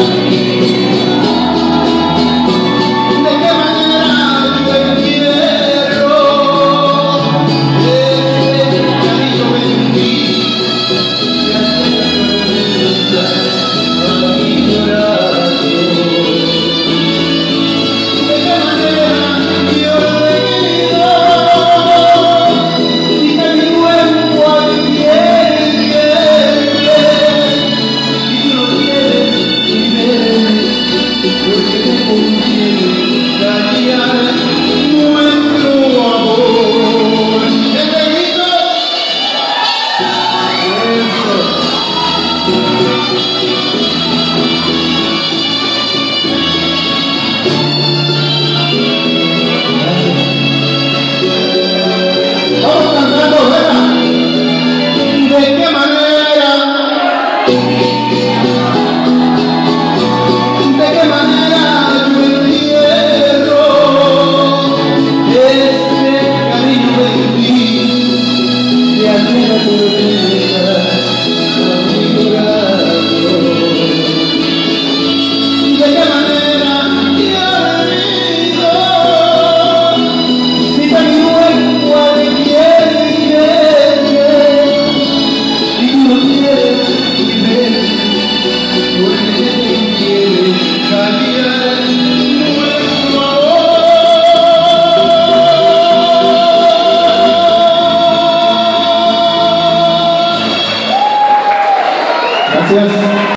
Thank. Senhor. Matheus.